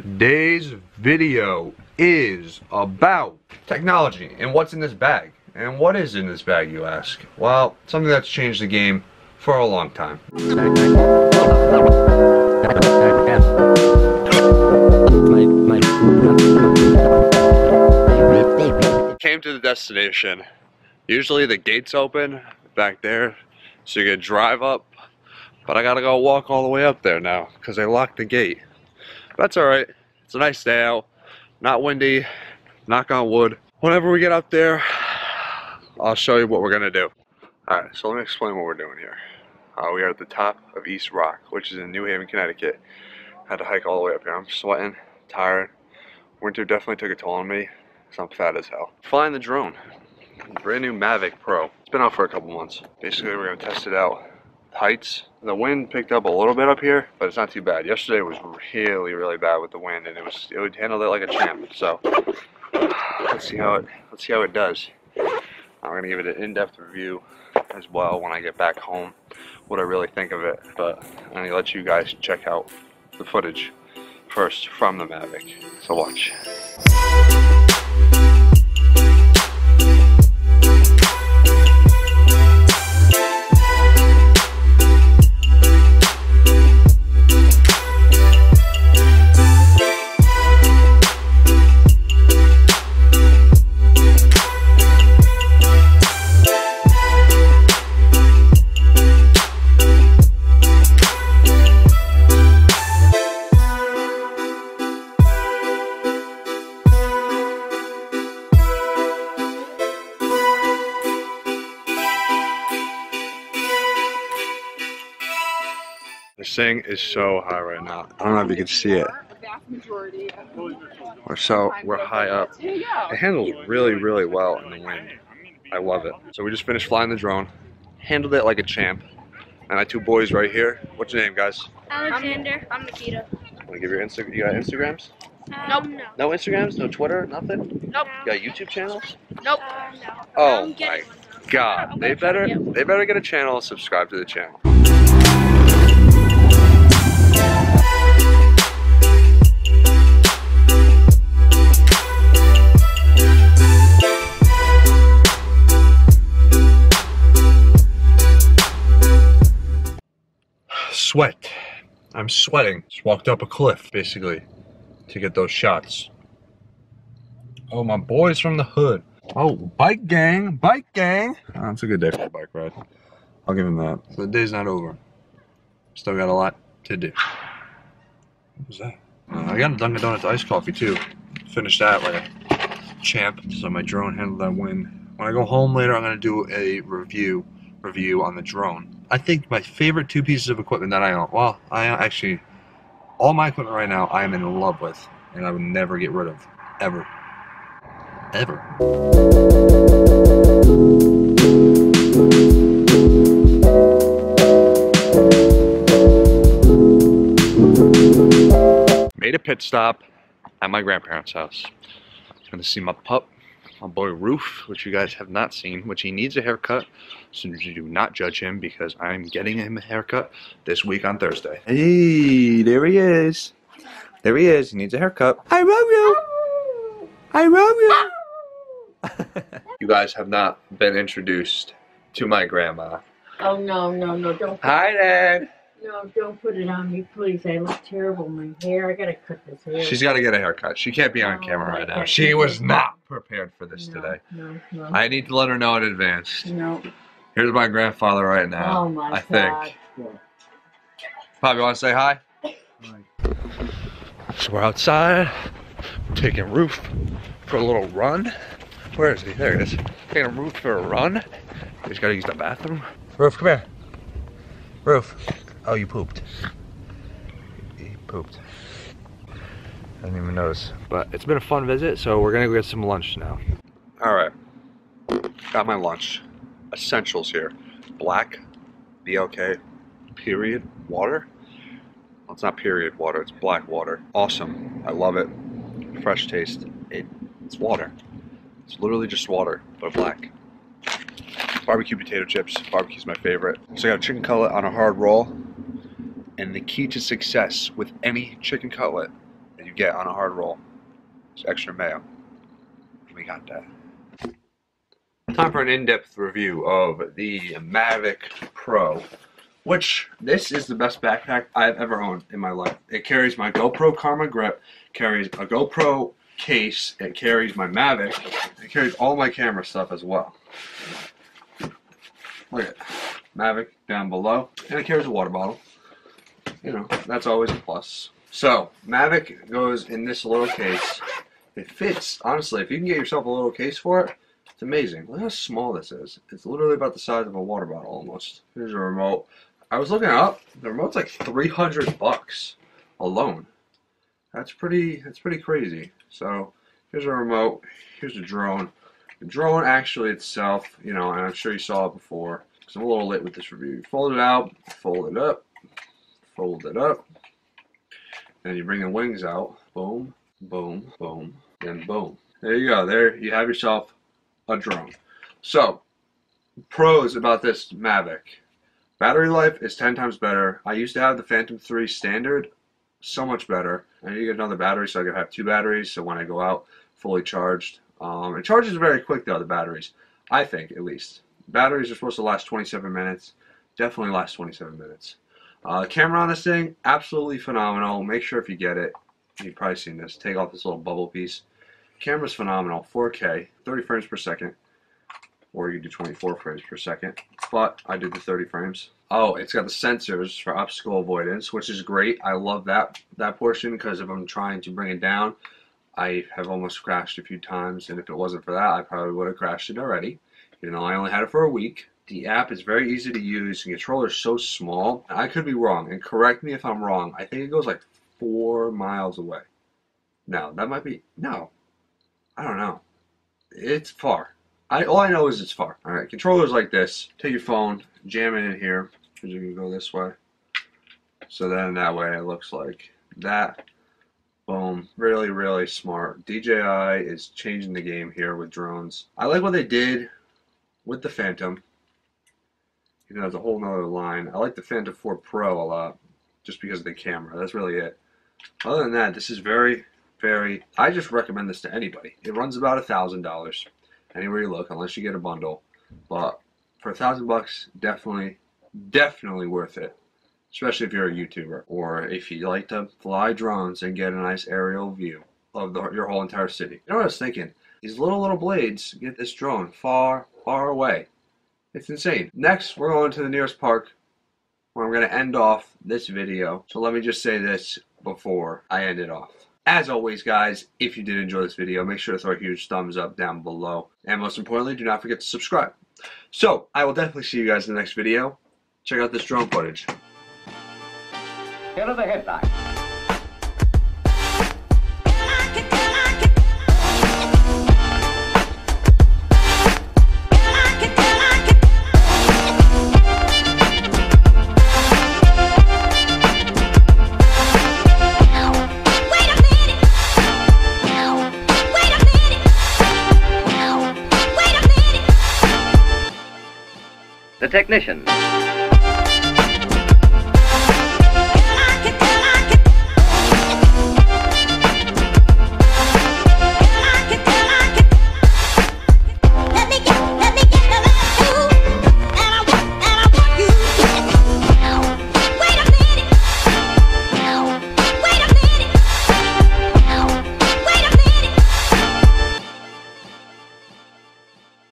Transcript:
Today's video is about technology and what's in this bag. And what is in this bag, you ask? Well, something that's changed the game for a long time. Came to the destination. Usually the gate's open back there, so you can drive up. But I gotta go walk all the way up there now because they locked the gate. That's alright. It's a nice day out. Not windy. Knock on wood. Whenever we get up there, I'll show you what we're gonna do. Alright, so let me explain what we're doing here. Uh, we are at the top of East Rock, which is in New Haven, Connecticut. Had to hike all the way up here. I'm sweating, tired. Winter definitely took a toll on me, because I'm fat as hell. Flying the drone. Brand new Mavic Pro. It's been out for a couple months. Basically, we're gonna test it out. Heights. The wind picked up a little bit up here, but it's not too bad. Yesterday was really, really bad with the wind, and it was it would handle it like a champ. So let's see how it let's see how it does. I'm gonna give it an in-depth review as well when I get back home, what I really think of it. But I'm gonna let you guys check out the footage first from the Mavic. So watch. Thing is so high right now. I don't know if you can see it. We're so we're high up. It handles really, really well in the wind. I love it. So we just finished flying the drone. Handled it like a champ. And my two boys right here. What's your name, guys? Alexander. I'm Nikita. Want to give your Insta? You got Instagrams? Um, nope. No. No Instagrams? No Twitter? Nothing? Nope. You got YouTube channels? Nope. Uh, oh I'm my. God! They better they better get a channel. Subscribe to the channel. Sweat. I'm sweating. Just walked up a cliff, basically, to get those shots. Oh, my boys from the hood. Oh, bike gang, bike gang. Oh, a good day for a bike ride. I'll give him that. So the day's not over. Still got a lot to do. What was that? Uh, I got a Dunkin' Donuts iced coffee too. Finished that like a champ. So my drone handled that wind. When I go home later, I'm gonna do a review review on the drone. I think my favorite two pieces of equipment that I own. Well, I actually all my equipment right now I am in love with, and I would never get rid of ever, ever. Made a pit stop at my grandparents' house. Gonna see my pup, my boy Roof, which you guys have not seen, which he needs a haircut. So you do not judge him because I'm getting him a haircut this week on Thursday. Hey, there he is. There he is. He needs a haircut. I love you. I love you. you guys have not been introduced to my grandma. Oh no, no, no! Don't put, Hi, Dad. no, don't put it on me, please. I look terrible. My hair. I gotta cut this hair. She's got to get a haircut. She can't be on Oh, camera I right now. She was not prepared for this no, today. No, no, I need to let her know in advance. no. Here's my grandfather right now. oh my I think. God. Pop, you want to say hi? So we're outside, taking Roof for a little run. Where is he? There he is. Taking Roof for a run. He's got to use the bathroom. Roof, come here. Roof. Oh, you pooped. He pooped. I didn't even notice. But it's been a fun visit, so we're gonna go get some lunch now. All right. Got my lunch. Essentials here. Black, BLK, period, water. Well, it's not period water, it's black water. Awesome. I love it. Fresh taste. It, it's water. It's literally just water, but black. Barbecue potato chips. Barbecue's my favorite. So I got a chicken cutlet on a hard roll. And the key to success with any chicken cutlet that you get on a hard roll. is extra mayo. We got that. Time for an in-depth review of the Mavic Pro, which this is the best backpack I've ever owned in my life. It carries my GoPro Karma grip, carries a GoPro case, it carries my Mavic, it carries all my camera stuff as well. Look at Mavic down below, and it carries a water bottle. You know, that's always a plus. So, Mavic goes in this little case. It fits, honestly, if you can get yourself a little case for it, it's amazing. Look how small this is. It's literally about the size of a water bottle almost. Here's a remote. I was looking up, the remote's like 300 bucks alone. That's pretty, that's pretty crazy. So, here's a remote, here's a drone. The drone actually itself, you know, and I'm sure you saw it before, because I'm a little late with this review. You fold it out, fold it up, fold it up, and you bring the wings out. Boom, boom, boom, and boom. There you go. There you have yourself a drone. So, pros about this Mavic. Battery life is 10 times better. I used to have the Phantom 3 standard, so much better. I need another battery so I can have two batteries so when I go out fully charged. Um, it charges very quick though, the batteries. I think, at least. Batteries are supposed to last 27 minutes. Definitely last 27 minutes. Uh, camera on this thing, absolutely phenomenal. Make sure if you get it, you've probably seen this, take off this little bubble piece. Camera's phenomenal, 4K, 30 frames per second, or you do 24 frames per second, but I did the 30 frames. Oh, it's got the sensors for obstacle avoidance, which is great. I love that that portion because if I'm trying to bring it down, I have almost crashed a few times, and if it wasn't for that, I probably would have crashed it already. You know, I only had it for a week. The app is very easy to use. The controller is so small. I could be wrong, and correct me if I'm wrong. I think it goes like four miles away. No, that might be no. I don't know. It's far. I all I know is it's far. All right, controllers like this. Take your phone, jam it in here, because you can go this way. So then that way it looks like that. Boom. Really, really smart. DJI is changing the game here with drones. I like what they did with the Phantom. You know, it's a whole nother line. I like the Phantom 4 Pro a lot, just because of the camera. That's really it. Other than that, this is very, very. I just recommend this to anybody. It runs about a thousand dollars, anywhere you look, unless you get a bundle. But for a thousand bucks, definitely, definitely worth it. Especially if you're a YouTuber or if you like to fly drones and get a nice aerial view of the, your whole entire city. You know what I was thinking? These little little blades get this drone far, far away. It's insane. Next, we're going to the nearest park where I'm going to end off this video. So let me just say this before I end it off. As always, guys, if you did enjoy this video, make sure to throw a huge thumbs up down below. And most importantly, do not forget to subscribe. So, I will definitely see you guys in the next video. Check out this drone footage. Here are the headlines. The technician.